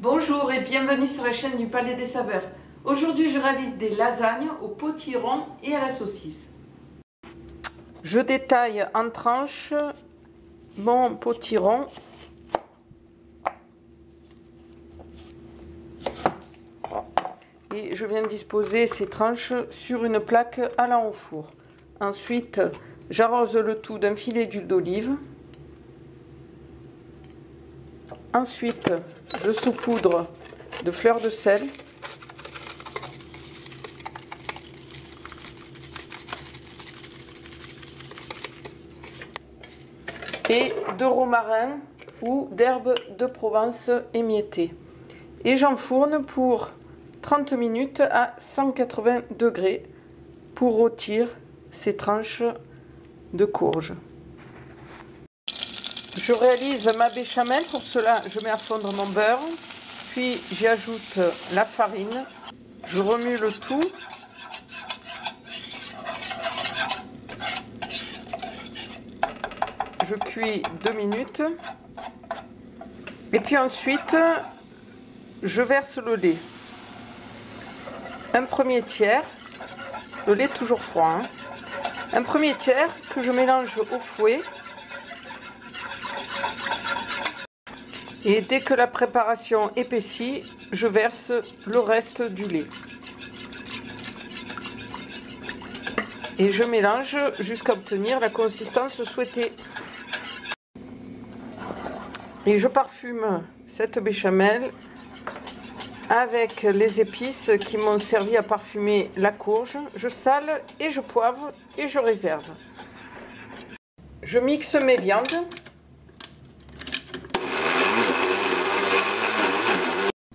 Bonjour et bienvenue sur la chaîne du Palais des Saveurs. Aujourd'hui, je réalise des lasagnes au potiron et à la saucisse. Je détaille en tranches mon potiron. Et je viens disposer ces tranches sur une plaque allant au four. Ensuite, j'arrose le tout d'un filet d'huile d'olive. Ensuite, je saupoudre de fleurs de sel. Et de romarin ou d'herbe de Provence émiettée. Et j'enfourne pour 30 minutes à 180 degrés pour rôtir ces tranches de courge. Je réalise ma béchamel, pour cela je mets à fondre mon beurre, puis j'y ajoute la farine, je remue le tout. Je cuis deux minutes. Et puis ensuite, je verse le lait. Un premier tiers, le lait toujours froid. Hein. Un premier tiers que je mélange au fouet Et dès que la préparation épaissit, je verse le reste du lait. Et je mélange jusqu'à obtenir la consistance souhaitée. Et je parfume cette béchamel avec les épices qui m'ont servi à parfumer la courge. Je sale et je poivre et je réserve. Je mixe mes viandes.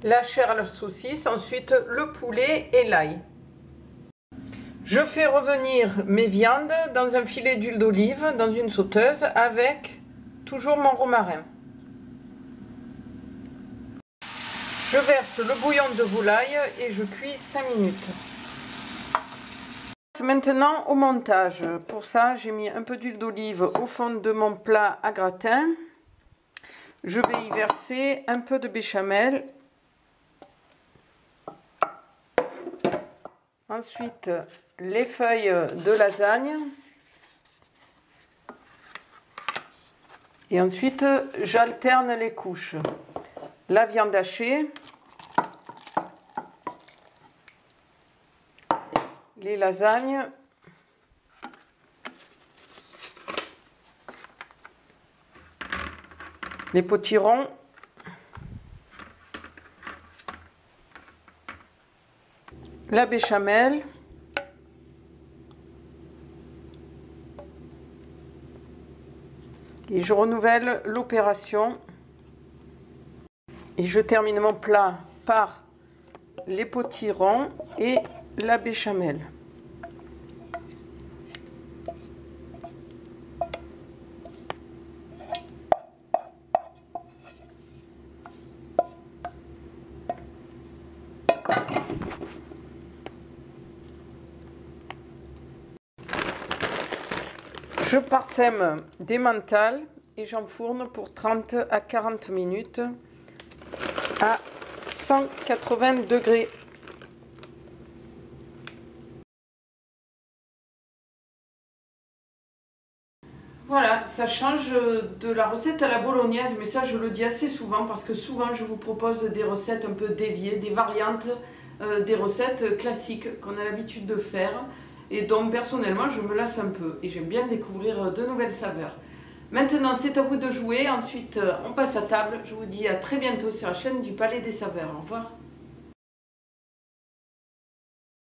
La chair à la saucisse, ensuite le poulet et l'ail. Je fais revenir mes viandes dans un filet d'huile d'olive, dans une sauteuse, avec toujours mon romarin. Je verse le bouillon de volaille et je cuis 5 minutes. Maintenant au montage. Pour ça, j'ai mis un peu d'huile d'olive au fond de mon plat à gratin. Je vais y verser un peu de béchamel Ensuite, les feuilles de lasagne. Et ensuite, j'alterne les couches. La viande hachée. Les lasagnes. Les potirons. La béchamel. Et je renouvelle l'opération. Et je termine mon plat par les potirons et la béchamel. Je parsème des mentales et j'enfourne pour 30 à 40 minutes à 180 degrés. Voilà, ça change de la recette à la bolognaise, mais ça je le dis assez souvent parce que souvent je vous propose des recettes un peu déviées, des variantes, euh, des recettes classiques qu'on a l'habitude de faire. Et donc personnellement, je me lasse un peu et j'aime bien découvrir de nouvelles saveurs. Maintenant, c'est à vous de jouer. Ensuite, on passe à table. Je vous dis à très bientôt sur la chaîne du Palais des Saveurs. Au revoir.